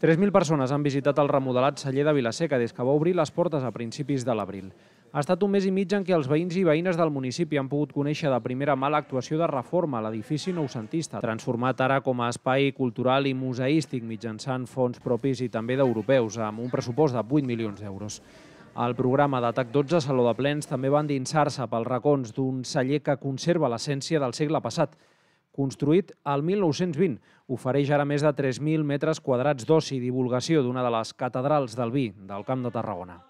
3.000 persones han visitat el remodelat celler de Vilaseca des que va obrir les portes a principis de l'abril. Ha estat un mes i mig en què els veïns i veïnes del municipi han pogut conèixer de primera mà l'actuació de reforma a l'edifici noucentista, transformat ara com a espai cultural i museístic mitjançant fons propis i també d'europeus, amb un pressupost de 8 milions d'euros. El programa d'Atac 12 Saló de Plens també va endinsar-se pels racons d'un celler que conserva l'essència del segle passat, construït al 1920, ofereix ara més de 3.000 metres quadrats d'oci i divulgació d'una de les catedrals del vi del Camp de Tarragona.